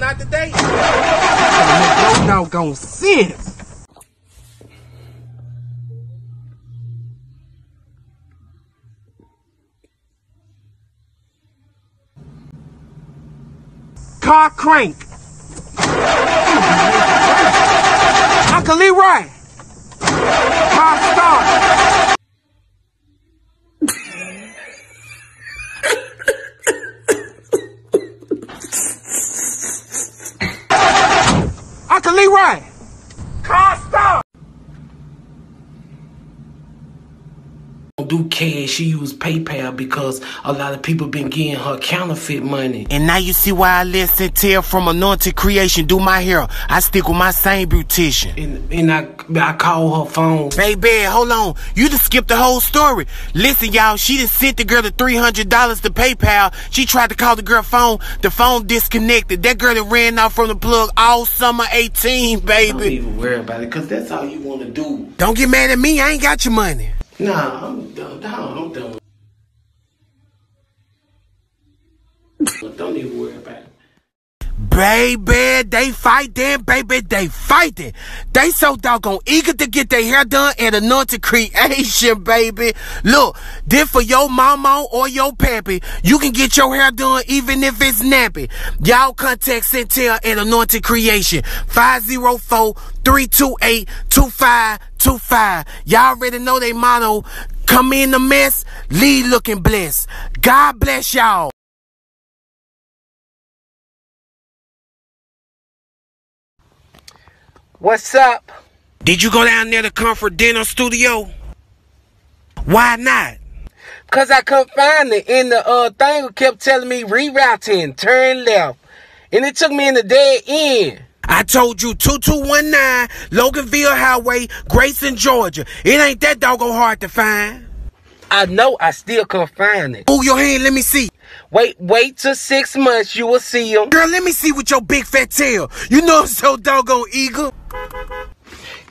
not today. No doggone sense. Car crank. Uncle Leroy. Car start. Uncle Leroy. Car start. Do cash, she use PayPal because a lot of people been getting her counterfeit money. And now you see why I let Centel from Anointed Creation do my hair. I stick with my same beautician. And, and I, I call her phone. Baby, hold on. You just skipped the whole story. Listen, y'all, she just sent the girl the $300 to PayPal. She tried to call the girl phone. The phone disconnected. That girl that ran out from the plug all summer 18, baby. Don't even worry about it because that's all you want to do. Don't get mad at me. I ain't got your money. Nah, I'm Nah, I'm done. Don't even worry about it. Baby, they fighting, baby, they fighting. They so doggone eager to get their hair done at Anointed Creation, baby. Look, this for your mama or your pappy. You can get your hair done even if it's nappy. Y'all contact Centel and Anointed Creation. 504-328-2525. Y'all already know they motto. Come in the mess, leave looking blessed. God bless y'all. What's up? Did you go down there to Comfort Dental Studio? Why not? Cause I couldn't find it. And the uh thing kept telling me rerouting, turn left. And it took me in the dead end. I told you 2219 Loganville Highway, Grayson, Georgia. It ain't that doggone hard to find. I know I still can't find it. Move your hand, let me see. Wait, wait till six months, you will see him. Girl, let me see with your big fat tail. You know I'm so doggone eager.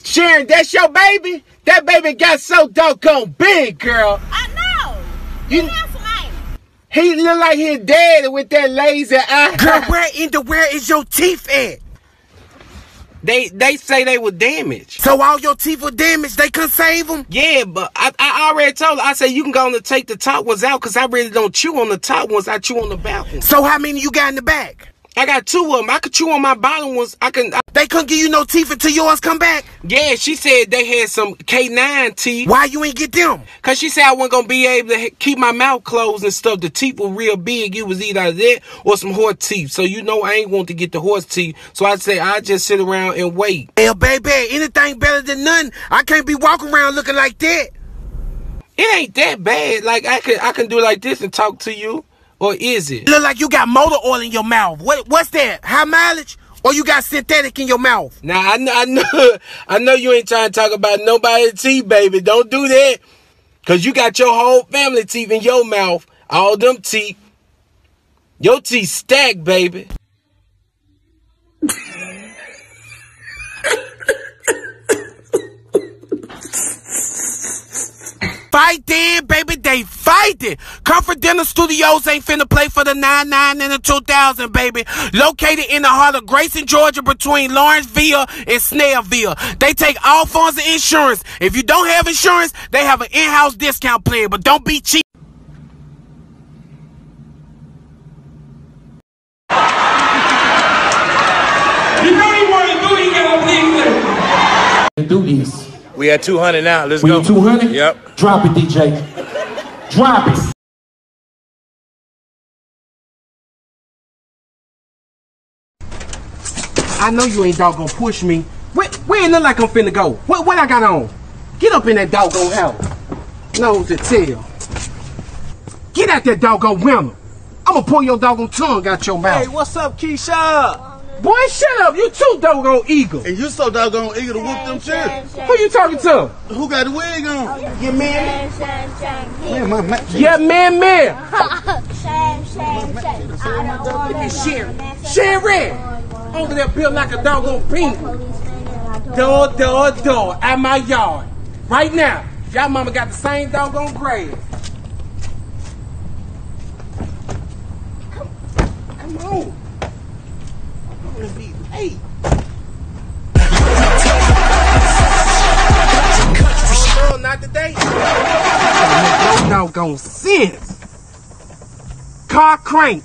Sharon, that's your baby? That baby got so doggone big, girl. I know. You- You He look like his daddy with that lazy eye. Girl, where in the where is your teeth at? They they say they were damaged. So all your teeth were damaged. They couldn't save them. Yeah, but I, I already told. Her, I said you can go on and take the top ones out because I really don't chew on the top ones. I chew on the back ones. So how many you got in the back? I got two of them. I could chew on my bottom ones. I can. I, they couldn't give you no teeth until yours come back. Yeah, she said they had some K9 teeth. Why you ain't get them? Cause she said I wasn't gonna be able to keep my mouth closed and stuff. The teeth were real big. It was either that or some horse teeth. So you know I ain't want to get the horse teeth. So I say I just sit around and wait. Hell, baby, anything better than nothing. I can't be walking around looking like that. It ain't that bad. Like I can I can do like this and talk to you. Or is it? Look like you got motor oil in your mouth. What what's that? High mileage? Or you got synthetic in your mouth? Nah, I know I know I know you ain't trying to talk about nobody's teeth, baby. Don't do that. Cause you got your whole family teeth in your mouth. All them teeth. Your teeth stacked, baby. Fighting, baby, they. Comfort Dental Studios ain't finna play for the 99 and the 2000, baby. Located in the heart of Grayson, Georgia, between Lawrenceville and Snellville. They take all forms of insurance. If you don't have insurance, they have an in-house discount plan, but don't be cheap. You know you do, you gotta please do this. We at 200 now. Let's We go. 200? Yep. Drop it, DJ. Drop it. I know you ain't doggone push me. Where, where it look like I'm finna go? What, what I got on? Get up in that doggone house. Nose to tail. Get out that doggone window. I'ma pull your doggone tongue out your mouth. Hey, what's up, Keisha? Boy, shut up. You too doggone eagle. And you so doggone eager to whoop them chairs. Who you talking to? Who got the wig on? Your man? Yeah, my man. Yeah, man, man. Look at Sherry. Sherry! Over there built like a doggone peanut. Door, door, door, at my yard. Right now. Y'all mama got the same doggone grade. Doggone sense. Car crank.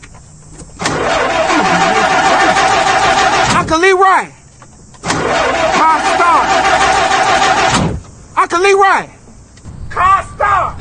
Uncle Leroy. Car start. Uncle Leroy. Car start.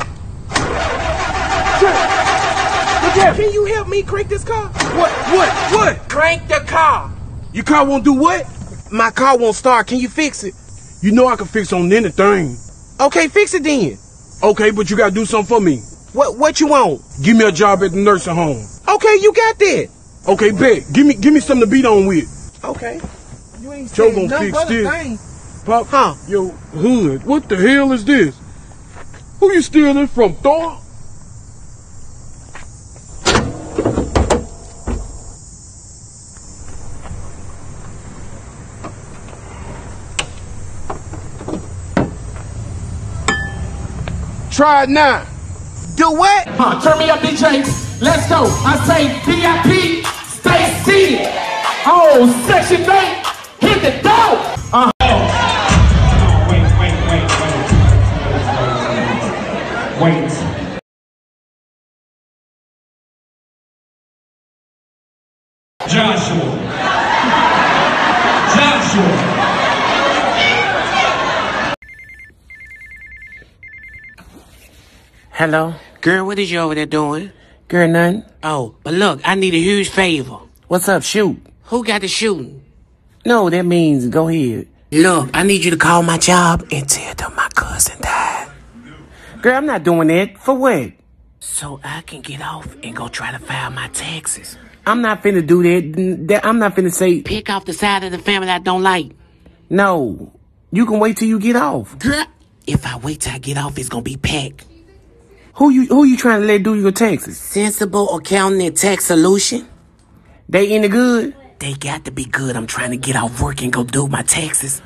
Can you help me crank this car? What? What? What? Crank the car. Your car won't do what? My car won't start. Can you fix it? You know I can fix on anything. Okay, fix it then. Okay, but you gotta do something for me. What what you want? Give me a job at the nursing home. Okay, you got that. Okay, bet. Give me give me something to beat on with. Okay. You ain't Joe gonna nothing fix this. thing. Pop, Huh? yo, hood. What the hell is this? Who you stealing from, Thor? Try it now. Do what? Uh, turn me up, DJ. Let's go. I say VIP, stay seated. Oh, section 8, hit the door. Hello? Girl, what is you over there doing? Girl, nothing. Oh, but look, I need a huge favor. What's up? Shoot. Who got the shooting? No, that means go ahead. Look, I need you to call my job and tell them my cousin died. Girl, I'm not doing that. For what? So I can get off and go try to file my taxes. I'm not finna do that. I'm not finna say Pick off the side of the family I don't like. no. You can wait till you get off. Girl, if I wait till I get off, it's gonna be packed. Who you who you trying to let do your taxes? Sensible accounting and tax solution? They any good? They got to be good. I'm trying to get off work and go do my taxes.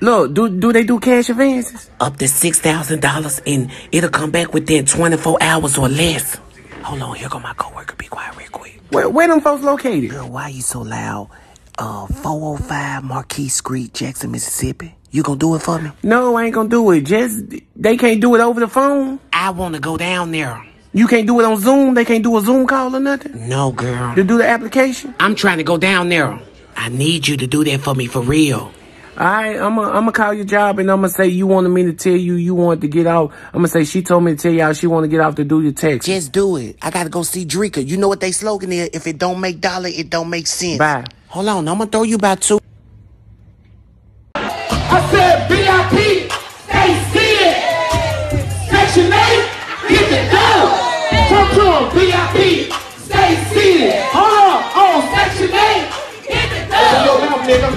Look, do do they do cash advances? Up to $6,000 and it'll come back within 24 hours or less. Hold on, here go my coworker. Be quiet real quick. Where where them folks located? Girl, why you so loud? Uh, 405 Marquis Street, Jackson, Mississippi. You gonna do it for me? No, I ain't gonna do it. Just they can't do it over the phone. I wanna go down there. You can't do it on Zoom. They can't do a Zoom call or nothing No, girl. to do the application. I'm trying to go down there. I need you to do that for me for real. All right, I'm gonna I'm call your job and I'm gonna say you wanted me to tell you you wanted to get out. I'm gonna say she told me to tell y'all she want to get out to do your taxes. Just do it. I gotta go see Drika. You know what they slogan is? If it don't make dollar, it don't make sense. Bye. Hold on, I'm gonna throw you about two. Nigga.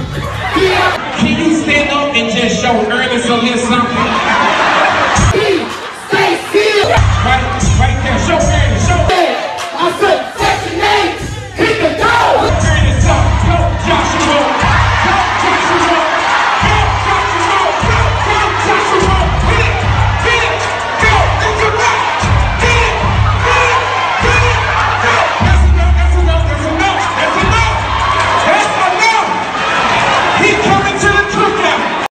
Can you stand up and just show earnest a little something?